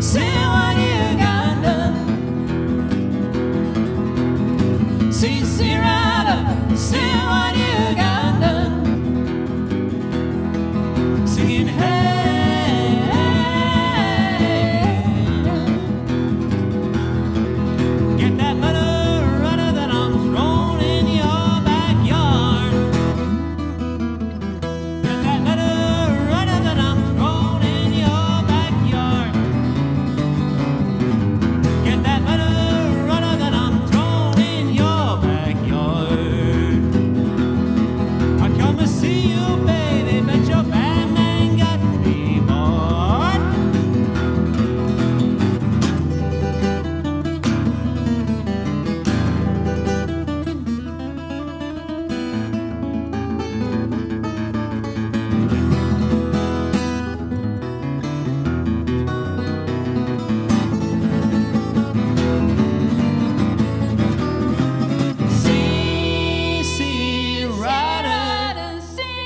See what you got.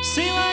Senhor.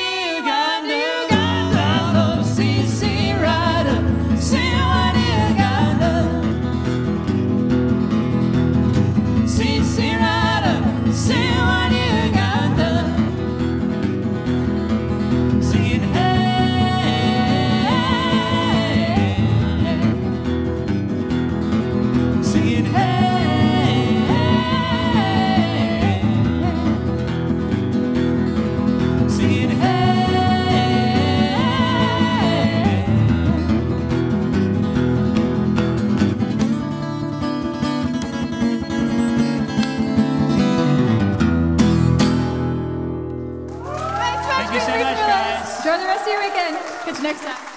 Thank you so much, guys. Enjoy the rest of your weekend. Catch you next time.